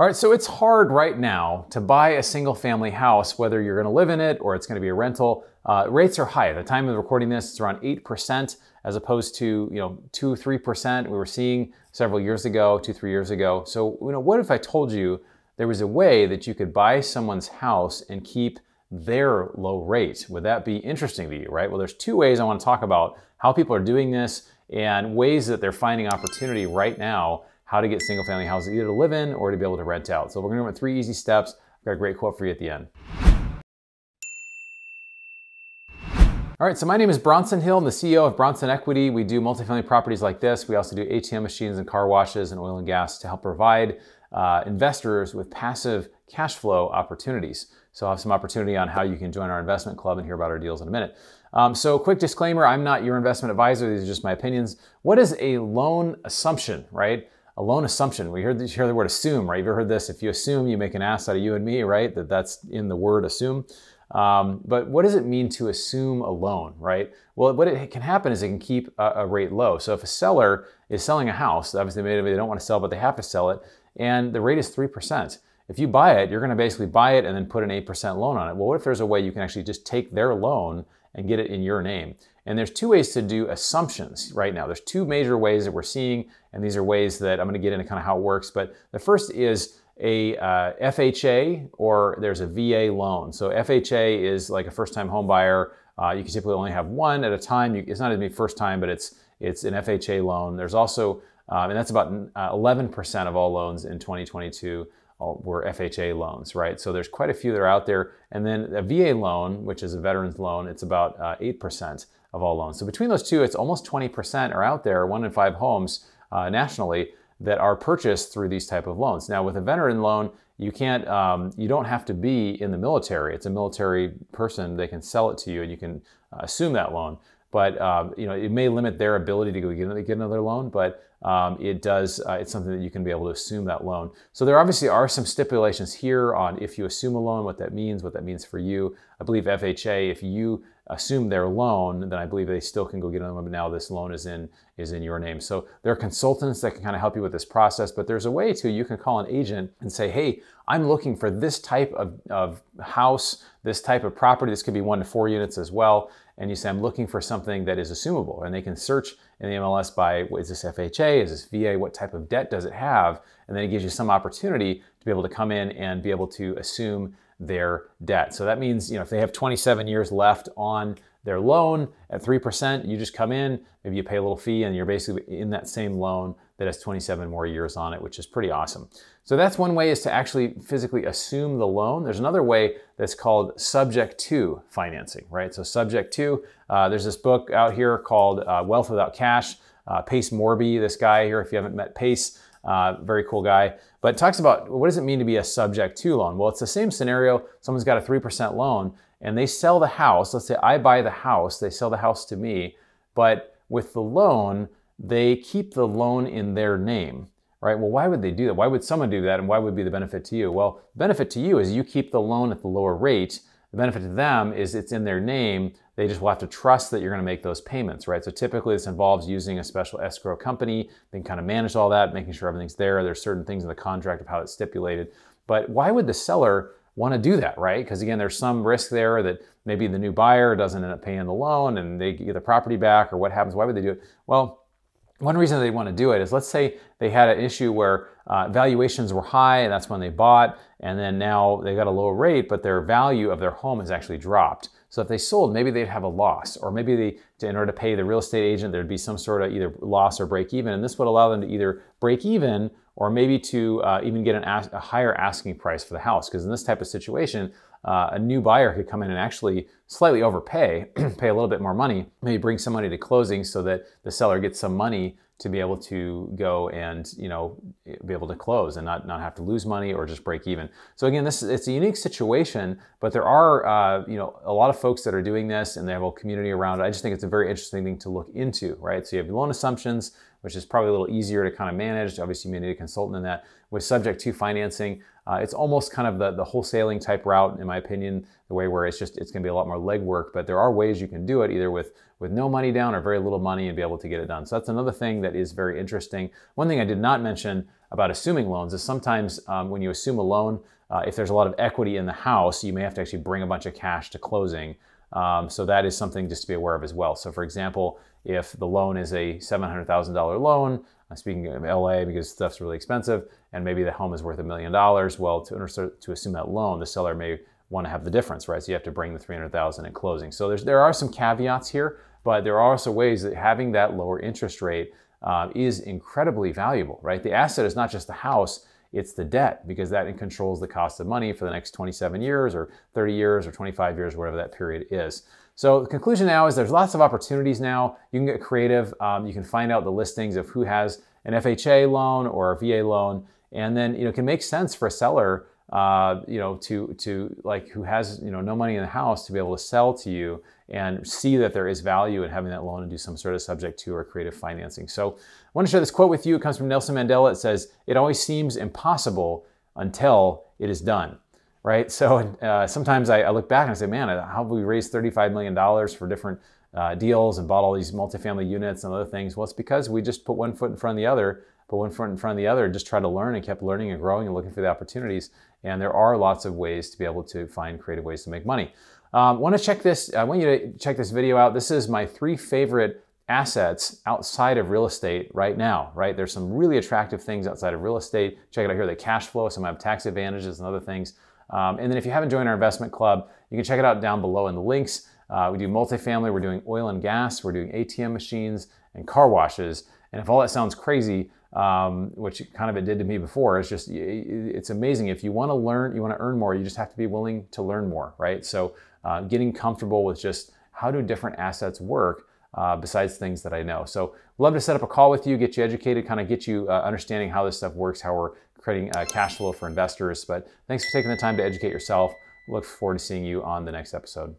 All right, so it's hard right now to buy a single family house, whether you're gonna live in it or it's gonna be a rental. Uh, rates are high. At the time of recording this, it's around 8% as opposed to, you know, 2 3% we were seeing several years ago, two, three years ago. So, you know, what if I told you there was a way that you could buy someone's house and keep their low rate? Would that be interesting to you, right? Well, there's two ways I wanna talk about how people are doing this and ways that they're finding opportunity right now how to get single family houses either to live in or to be able to rent out. So we're gonna go three easy steps. I've got a great quote for you at the end. All right, so my name is Bronson Hill. I'm the CEO of Bronson Equity. We do multifamily properties like this. We also do ATM machines and car washes and oil and gas to help provide uh, investors with passive cash flow opportunities. So I'll have some opportunity on how you can join our investment club and hear about our deals in a minute. Um, so quick disclaimer, I'm not your investment advisor. These are just my opinions. What is a loan assumption, right? a loan assumption. We heard this, hear the word assume, right? You've heard this? If you assume, you make an ass out of you and me, right? That that's in the word assume. Um, but what does it mean to assume a loan, right? Well, what it can happen is it can keep a, a rate low. So if a seller is selling a house, obviously maybe they don't want to sell, but they have to sell it, and the rate is 3%. If you buy it, you're going to basically buy it and then put an 8% loan on it. Well, what if there's a way you can actually just take their loan and get it in your name? And there's two ways to do assumptions right now. There's two major ways that we're seeing, and these are ways that I'm going to get into kind of how it works. But the first is a uh, FHA or there's a VA loan. So FHA is like a first-time home buyer. Uh, you can typically only have one at a time. You, it's not even first time, but it's it's an FHA loan. There's also, um, and that's about 11% uh, of all loans in 2022 were FHA loans, right? So there's quite a few that are out there. And then a VA loan, which is a veteran's loan, it's about uh, 8% of all loans. So between those two, it's almost 20% are out there, one in five homes uh, nationally that are purchased through these type of loans. Now with a veteran loan, you can't, um, you don't have to be in the military. It's a military person. They can sell it to you and you can uh, assume that loan. But um, you know, it may limit their ability to go get, get another loan, but um, it does, uh, it's something that you can be able to assume that loan. So there obviously are some stipulations here on if you assume a loan, what that means, what that means for you. I believe FHA, if you assume their loan, then I believe they still can go get one, but now this loan is in, is in your name. So there are consultants that can kind of help you with this process, but there's a way to, you can call an agent and say, hey, I'm looking for this type of, of house, this type of property. This could be one to four units as well. And you say, I'm looking for something that is assumable. And they can search in the MLS by, is this FHA? Is this VA? What type of debt does it have? And then it gives you some opportunity to be able to come in and be able to assume their debt. So that means, you know, if they have 27 years left on their loan at 3%, you just come in, maybe you pay a little fee and you're basically in that same loan that has 27 more years on it, which is pretty awesome. So that's one way is to actually physically assume the loan. There's another way that's called subject to financing, right? So subject to, uh, there's this book out here called uh, Wealth Without Cash. Uh, Pace Morby, this guy here, if you haven't met Pace, uh, very cool guy. But talks about what does it mean to be a subject to loan? Well, it's the same scenario. Someone's got a 3% loan and they sell the house. Let's say I buy the house, they sell the house to me, but with the loan, they keep the loan in their name, right? Well, why would they do that? Why would someone do that and why would be the benefit to you? Well, benefit to you is you keep the loan at the lower rate. The benefit to them is it's in their name. They just will have to trust that you're going to make those payments, right? So typically this involves using a special escrow company. They can kind of manage all that, making sure everything's there. There's certain things in the contract of how it's stipulated. But why would the seller want to do that, right? Because again, there's some risk there that maybe the new buyer doesn't end up paying the loan and they get the property back or what happens. Why would they do it? Well, one reason they want to do it is let's say they had an issue where uh, valuations were high and that's when they bought and then now they got a lower rate but their value of their home has actually dropped so if they sold maybe they'd have a loss or maybe they in order to pay the real estate agent there'd be some sort of either loss or break even and this would allow them to either break even or maybe to uh, even get an a higher asking price for the house. Because in this type of situation, uh, a new buyer could come in and actually slightly overpay, pay a little bit more money, maybe bring some money to closing so that the seller gets some money to be able to go and you know be able to close and not, not have to lose money or just break even. So again, this it's a unique situation, but there are uh, you know a lot of folks that are doing this and they have a community around it. I just think it's a very interesting thing to look into, right? So you have loan assumptions, which is probably a little easier to kind of manage. Obviously, you may need a consultant in that. with subject to financing. Uh, it's almost kind of the, the wholesaling type route, in my opinion, the way where it's just it's going to be a lot more legwork. But there are ways you can do it, either with with no money down or very little money, and be able to get it done. So that's another thing that is very interesting. One thing I did not mention about assuming loans is sometimes um, when you assume a loan, uh, if there's a lot of equity in the house, you may have to actually bring a bunch of cash to closing. Um, so that is something just to be aware of as well. So for example, if the loan is a $700,000 loan, I'm speaking of LA because stuff's really expensive, and maybe the home is worth a million dollars, well, to, to assume that loan, the seller may want to have the difference, right? So you have to bring the 300,000 in closing. So there's, there are some caveats here, but there are also ways that having that lower interest rate uh, is incredibly valuable, right? The asset is not just the house, it's the debt because that controls the cost of money for the next 27 years or 30 years or 25 years, whatever that period is. So the conclusion now is there's lots of opportunities now. You can get creative. Um, you can find out the listings of who has an FHA loan or a VA loan, and then you know it can make sense for a seller, uh, you know, to to like who has you know no money in the house to be able to sell to you and see that there is value in having that loan and do some sort of subject to or creative financing. So I want to share this quote with you. It comes from Nelson Mandela. It says, "It always seems impossible until it is done." right? So uh, sometimes I, I, look back and I say, man, how have we raised $35 million for different uh, deals and bought all these multifamily units and other things? Well, it's because we just put one foot in front of the other, put one foot in front of the other, just try to learn and kept learning and growing and looking for the opportunities. And there are lots of ways to be able to find creative ways to make money. Um, want to check this? I want you to check this video out. This is my three favorite assets outside of real estate right now, right? There's some really attractive things outside of real estate. Check it out here, the cash flow, some have tax advantages and other things. Um, and then if you haven't joined our investment club, you can check it out down below in the links. Uh, we do multifamily, we're doing oil and gas, we're doing ATM machines and car washes. And if all that sounds crazy, um, which kind of it did to me before, it's just, it's amazing. If you want to learn, you want to earn more, you just have to be willing to learn more, right? So uh, getting comfortable with just how do different assets work uh, besides things that I know. So love to set up a call with you, get you educated, kind of get you uh, understanding how this stuff works, how we're creating uh, cash flow for investors. But thanks for taking the time to educate yourself. Look forward to seeing you on the next episode.